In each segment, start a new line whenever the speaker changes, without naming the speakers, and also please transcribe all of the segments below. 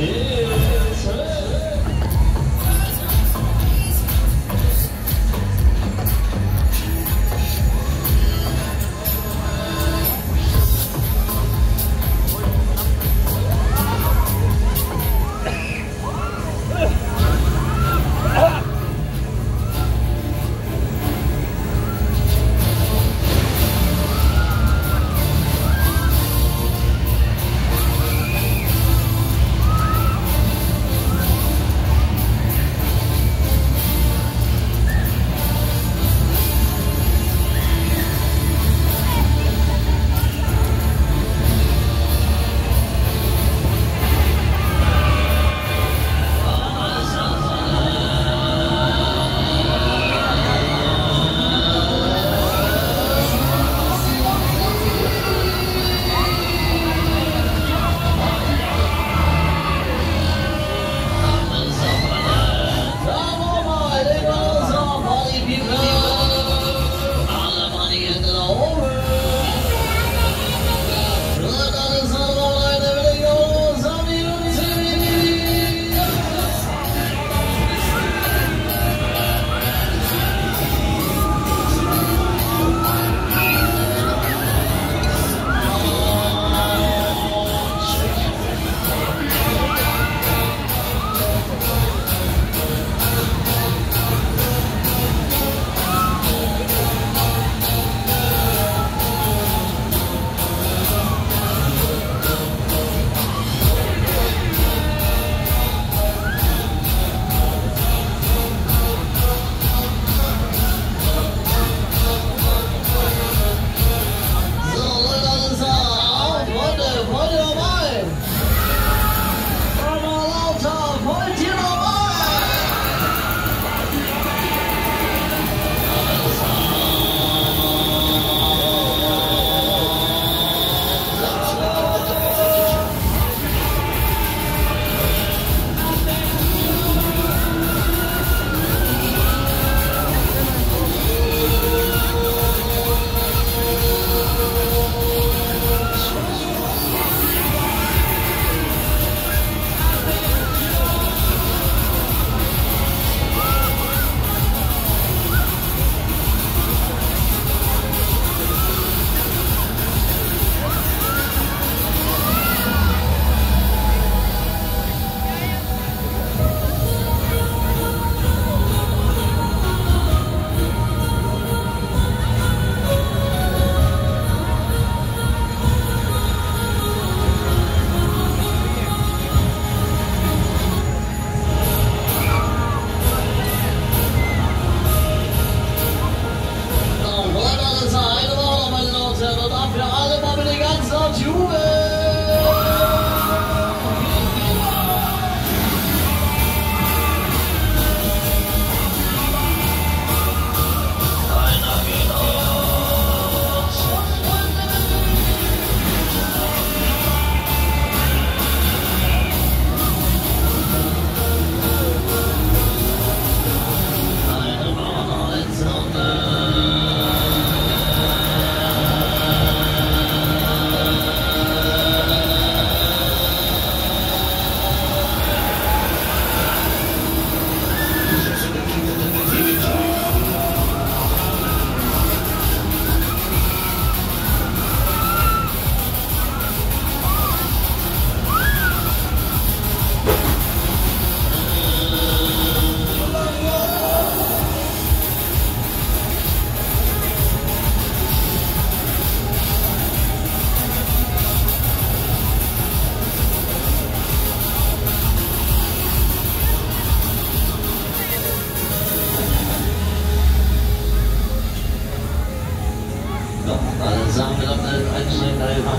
Deus.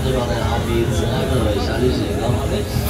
这边的安全带放在旁边，后面车各位下去是讲好的。